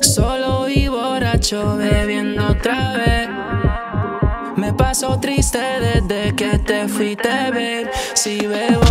Solo y borracho bebiendo otra vez. Me paso triste desde que te fuiste ver. Si bebo,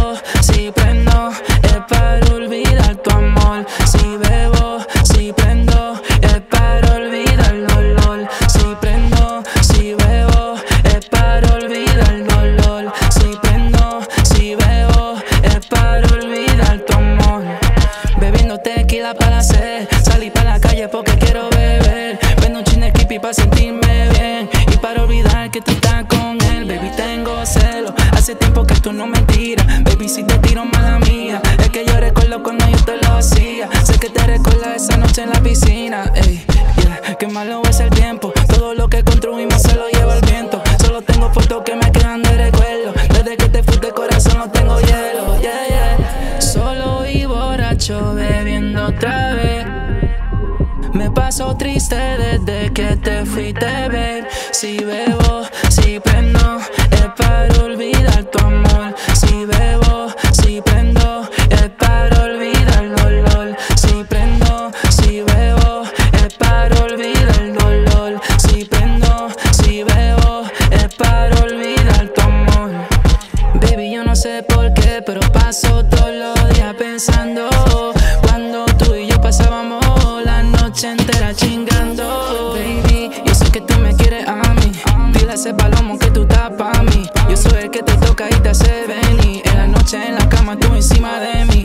Para hacer, salí para la calle porque quiero beber. Vendo un chine creepy para sentirme bien y para olvidar que tú estás con él. Baby, tengo celo. Hace tiempo que tú no me tiras. Baby, si te tiro mala mía. Es que yo recuerdo cuando yo te lo hacía. Sé que te recuerdas esa noche en la piscina. Ey, yeah, qué malo es el tiempo. Todo lo que construimos se lo lleva el viento. Solo tengo fotos que me quedan de recuerdo. Desde que te fuiste, corazón, no tengo hielo. Yeah, yeah. Solo y borracho otra vez. Me paso triste desde que te fuiste ver. Si bebo, si prendo, es para olvidar tu amor. Si bebo, si prendo, es para olvidar el dolor. Si prendo, si bebo, es para olvidar el dolor. Si prendo, si bebo, es para olvidar tu amor. Baby, yo no sé por qué, pero paso que tú me quieres a mí. Dile a ese palomo que tú estás pa' mí. Yo soy el que te toca y te hace venir. En la noche en la cama tú encima de mí.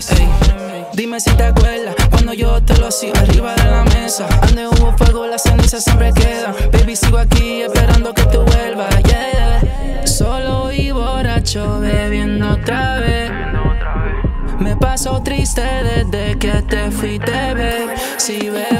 Dime si te acuerdas cuando yo te lo hacía arriba de la mesa. Ande hubo fuego, las cenizas siempre quedan. Baby, sigo aquí esperando que tú vuelvas. Solo y borracho bebiendo otra vez. Me paso triste desde que te fuiste a ver. Si bebo,